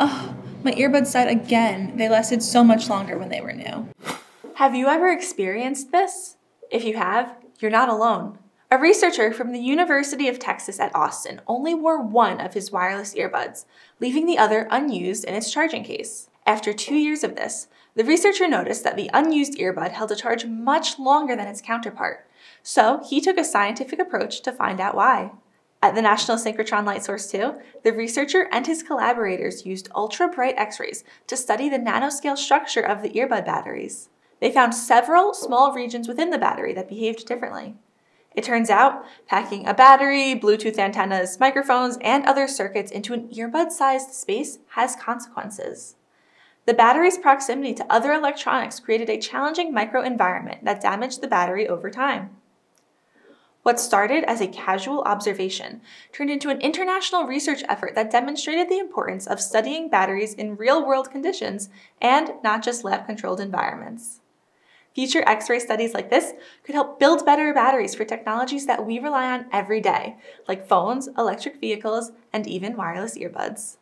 Oh, my earbuds died again. They lasted so much longer when they were new. Have you ever experienced this? If you have, you're not alone. A researcher from the University of Texas at Austin only wore one of his wireless earbuds, leaving the other unused in its charging case. After two years of this, the researcher noticed that the unused earbud held a charge much longer than its counterpart, so he took a scientific approach to find out why. At the National Synchrotron Light Source 2, the researcher and his collaborators used ultra-bright X-rays to study the nanoscale structure of the earbud batteries. They found several small regions within the battery that behaved differently. It turns out, packing a battery, Bluetooth antennas, microphones, and other circuits into an earbud-sized space has consequences. The battery's proximity to other electronics created a challenging microenvironment that damaged the battery over time. What started as a casual observation turned into an international research effort that demonstrated the importance of studying batteries in real world conditions and not just lab controlled environments. Future X ray studies like this could help build better batteries for technologies that we rely on every day, like phones, electric vehicles, and even wireless earbuds.